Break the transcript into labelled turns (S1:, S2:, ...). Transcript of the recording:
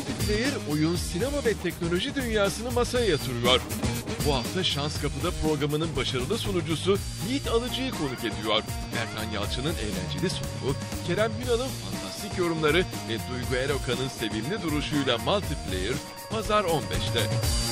S1: Multiplayer oyun, sinema ve teknoloji dünyasını masaya yatırıyor. Bu hafta Şans Kapı'da programının başarılı sunucusu Yiğit Alıcı'yı konuk ediyor. Erkan Yalçın'ın eğlenceli sunumu, Kerem Günal'ın fantastik yorumları ve Duygu Eroka'nın sevimli duruşuyla Multiplayer Pazar 15'te.